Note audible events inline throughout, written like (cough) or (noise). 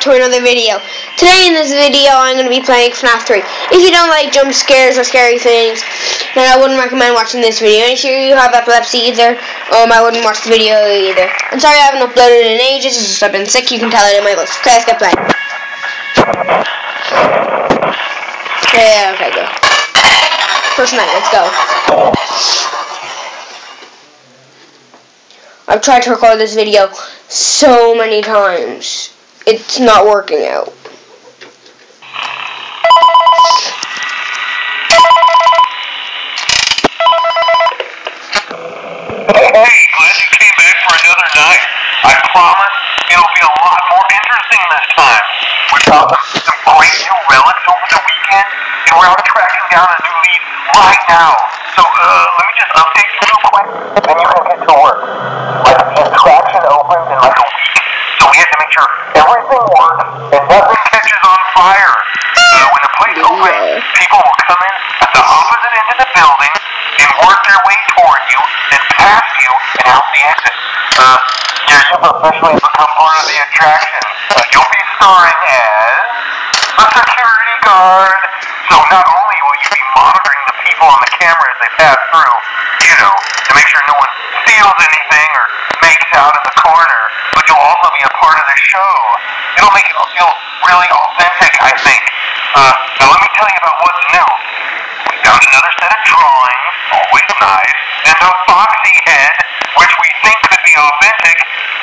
to another video. Today in this video I'm going to be playing FNAF 3. If you don't like jump scares or scary things, then I wouldn't recommend watching this video. And sure you have epilepsy either, um, I wouldn't watch the video either. I'm sorry I haven't uploaded in ages, it's just I've been sick, you can tell it in my voice. Okay, let's get playing. Yeah, okay, go. First night, let's go. I've tried to record this video so many times. It's not working out. Hey, glad you came back for another night. I promise it'll be a lot more interesting this time. We found some great new relics over the weekend, and we're out tracking down a new lead right now. So, uh, let me just update you real quick, and you can get to work. Like, the attraction opens in like a week, so we have to make sure everything works and nothing catches on fire. Uh, when the place opens, people will come in at the opposite end of the building and work their way toward you, then past you, and out the exit. Uh, yeah, you've officially become part of the attraction. Uh, you'll be starring as a security guard. So not only will you be monitoring the people on the camera as they pass through, you know, to make sure no one steals anything or makes out in the corner, but you'll also be a part of the show. It'll make it feel really authentic, I think. Uh, now let me tell you about what's new. We found another set of drawings, always nice, and a foxy head, which we think could be authentic.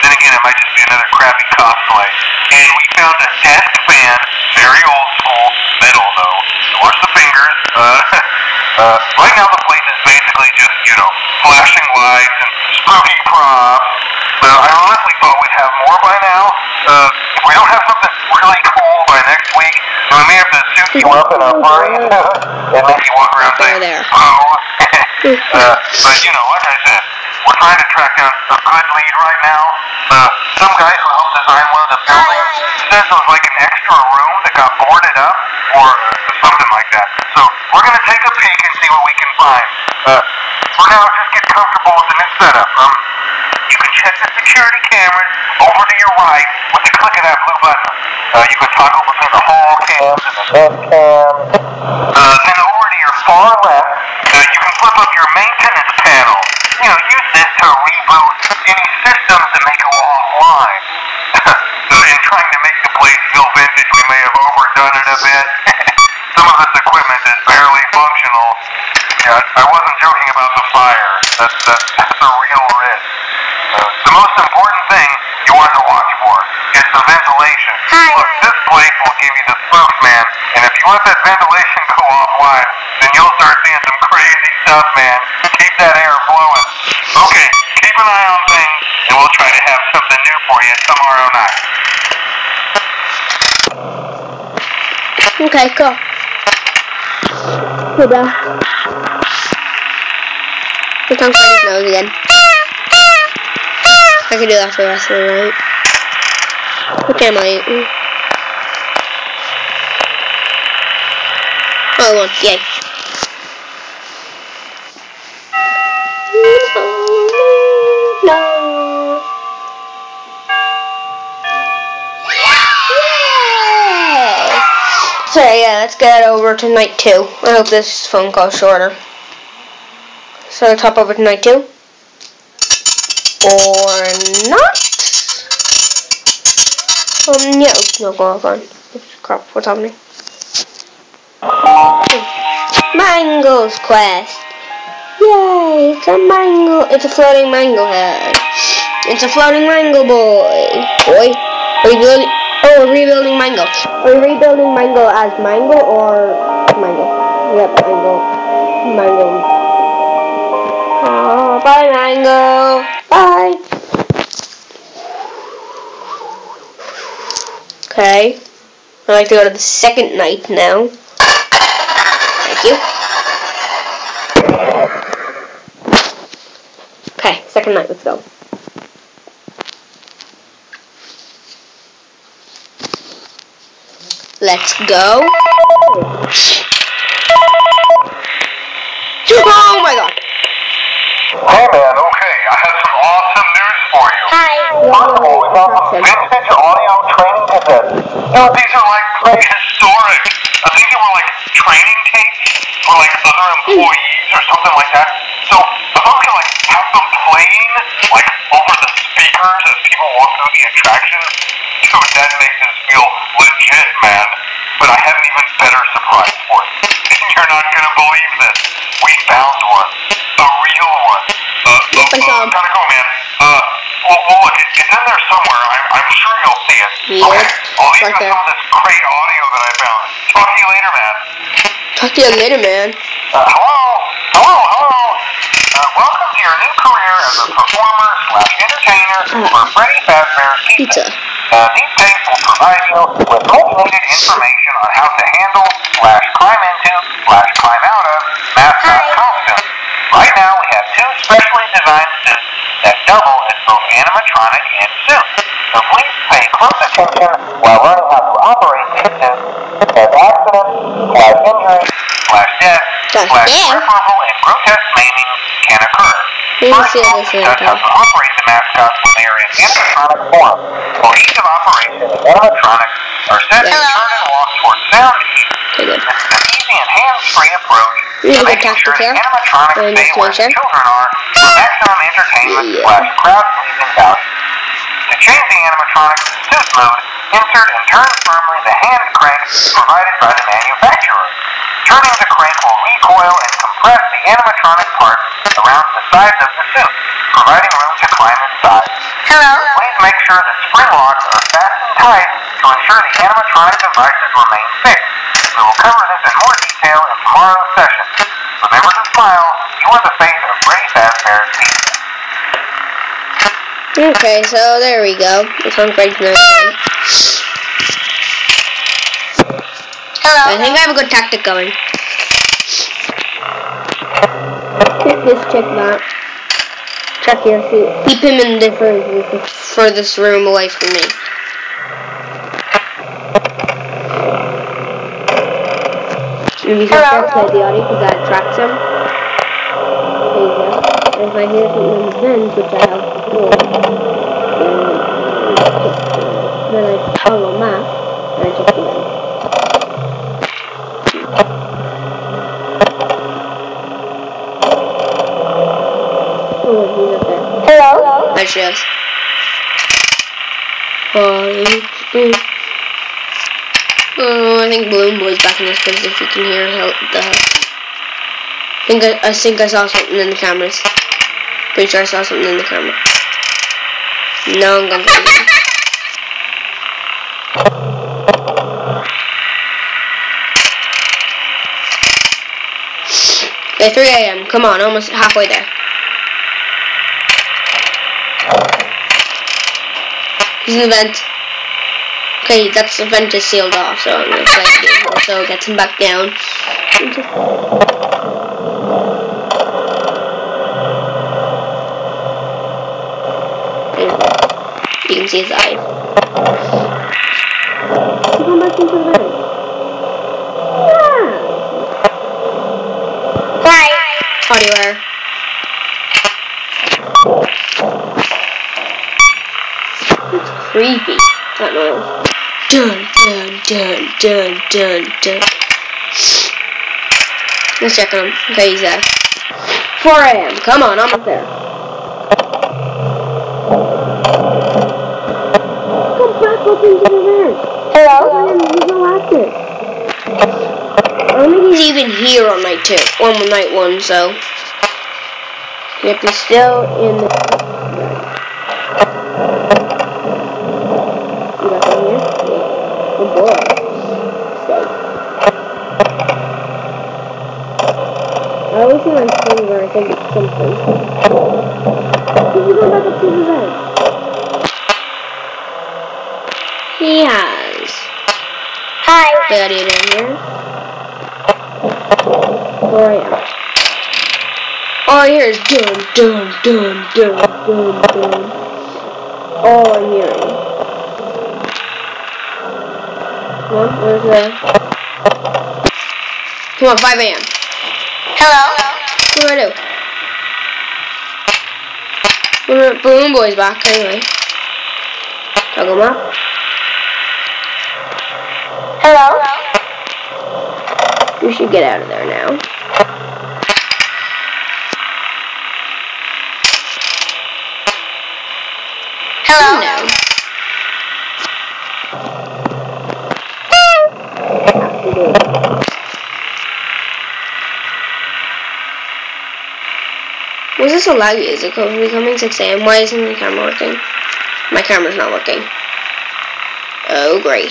Then again, it might just be another crappy cosplay. And we found a desk fan, very old school, metal though. Where's the fingers? Uh, (laughs) uh, right now the place is basically just, you know, flashing lights and spooky props. So I honestly thought we'd have more by now. Uh, if we don't have something really cool by next week, then we may have to suit in a and make you walk around saying, There, oh. uh, but you know, like I said, we're trying to track down a good lead right now. Uh, some guy who helped design one of the buildings says it was like an extra room that got boarded up or something like that. So we're gonna take a peek and see what we can find. Uh, for now, just get comfortable with the new setup. Um, you can check the security cameras over to your right the click that blue button. Uh, you can toggle between the hall cams and the desk cams. Uh, then over to your far left, uh, you can flip up your maintenance panel. You know, use this to reboot any systems that may go offline. in trying to make the place feel vintage, we may have overdone it a bit. Some of this equipment is barely functional. Yeah, I wasn't joking about the fire. That's, that's, that's a real risk. Uh, the most important thing you want to watch for is the ventilation. Hi. Look, this place will give you the spook, man. And if you let that ventilation go offline, then you'll start seeing some crazy stuff, man. Keep that air flowing. Okay, keep an eye on things, and we'll try to have something new for you tomorrow night. Okay, go. Goodbye. Here comes my nose again. I can do that for the rest of the night. Okay, my. Mm. Oh, one. Yay. No. Yay! So yeah, let's get over to night two. I hope this phone call's shorter. So let's hop over to night two. Or not. Off on. Oops, crap, what's happening? Mango's quest. Yay, it's a mango, it's a floating mango head. It's a floating mango boy. Boy, are you rebuilding, oh, we're rebuilding mango. Are we rebuilding mango as mango or mango? Yep, mango. Mango. Oh, bye, mango. Bye. Okay. I'd like to go to the second night now. Thank you. Okay, second night, let's go. Let's go. Oh my god. Hey man, okay, I have some awesome news for you. Hi. First of all, we vintage audio training cassettes Uh, these are like prehistoric. I think they were like training tapes for like other employees or something like that. So if I could like have them playing like over the speakers as people walk through the attraction, dude, that makes us feel legit, man. But I have an even better surprise for you. (laughs) You're not gonna believe this. We found one. A real one. Uh, I uh, uh, him. gotta go, man. Uh, well, well look, it, it's in there somewhere. I'm, I'm sure you'll see it. Yep, Okay, I'll leave right you there. this great audio that I found. Talk to you later, man. Talk to you later, man. Uh, hello? Hello, hello? Uh, welcome to your new career as a performer slash entertainer for Freddy Fazbear's Pizza. Uh, these tapes will provide you with much needed information on how to handle slash climb into slash climb out of mascot costumes. Right now we have two specially designed suits that double as both animatronic and suit. So please pay close attention while learning how to operate suits as accidents slash injury slash death Slash irreparable and grotesque maiming can occur. First, see we'll this one, discuss how okay. to operate the mascots when they are in animatronic form. For ease of operation, animatronics are set to turn and walk towards sound good. This is an easy and hands-free approach We to making sure the here. animatronics stay where children are for maximum entertainment slash crowd-pleasing value. To change the animatronic to suit mode, insert and turn firmly the hand crank provided by the manufacturer. Turning the crank will recoil and compress the animatronic parts around the sides of the suit, providing room to climb inside. Hello. Please make sure the spring locks are fastened tight to ensure the animatronic devices remain fixed. We will cover this in more detail in tomorrow's session. Remember to smile. You are the face of Freddy Fazbear's Pizza. Okay, so there we go. This one's right now. I think I have a good tactic going. Just check that. Check here. See, keep him in the furthest, furthest room away from me. And you can start play the audio because that attracts him. There you go. And if I hear something in the vents, which I have before, then, then I follow map and I check the vents. Oh, he's up there. Hello? There she is. Oh, oh, I think Balloon Boy's back in this because if you can hear how the. I think I, I think I saw something in the cameras. Pretty sure I saw something in the camera. No, I'm gonna Okay, 3 a.m. Come on, almost halfway there. He's in the vent. Okay, that's the vent is sealed off, so I'm gonna play it. So it gets him back down. You. Can see his eyes. He's going back into the vent. Yeah. Hi. Audio error. It's creepy. That noise. Dun dun dun dun dun dun. Let's check on him. Okay, he's there. 4 a.m. Come on, I'm up there. Come back up into the vent. Hello? He's no active. I don't think he's even here on night two. On night one, so. Yep, he's still in the. You got one here? Yeah. Good boy. Stay. I always see my finger, I think it's something. He's going back up to the bed. He has. Hi. Daddy in here. Where I am. All I hear is dun dun dun dun dun dun. All I'm hearing. Come where's the? Come on, 5 a.m. Hello? What do I do? Balloon- Balloon Boy's back anyway. Toggle map. Hello? You should get out of there now. Hello? No. Was this so laggy? Is it becoming 6 a.m.? Why isn't the camera working? My camera's not working. Oh, great.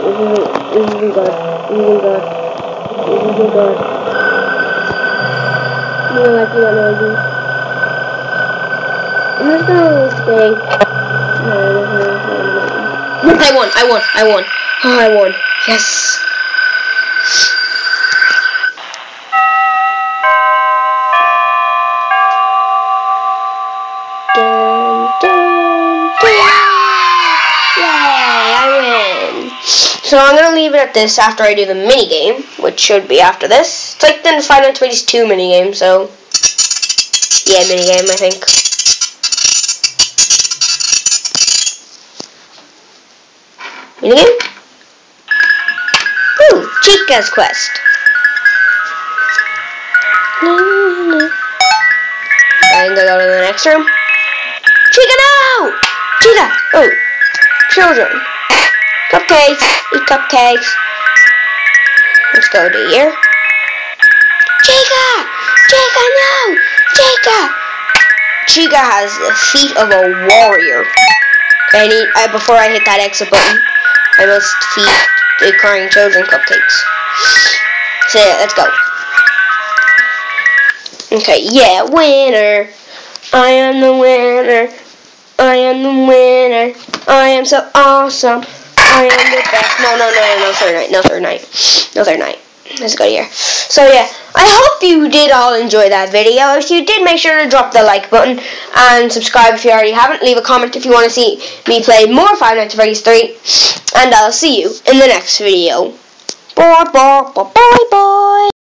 Isn't good. This isn't good. Isn't good. You know, I feel noisy. I'm just gonna stay. No, no, no, no, no. I won, I won, I won. Oh, I won. Yes. Dun, dun. Yay, I win. So I'm gonna leave it at this after I do the mini game, which should be after this. It's like the Final Freddy's 2 mini game, so yeah, mini game I think. Mini game? Ooh, Chica's quest. I'm gonna go to the next room. Chica, no! Chica! Oh, children. Cupcakes. Eat cupcakes. Let's go to here. Chica! Chica, no! Chica! Chica has the feet of a warrior. I need, I, before I hit that exit button, I must feed the crying children cupcakes. So yeah, let's go. Okay, yeah, winner. I am the winner. I am the winner. I am so awesome. I am the best. No, no, no, no, no, third night. No, third night. No, third night. Let's go here. So, yeah, I hope you did all enjoy that video. If you did, make sure to drop the like button and subscribe if you already haven't. Leave a comment if you want to see me play more Five Nights at Freddy's 3. And I'll see you in the next video. Bye, bye, bye, bye.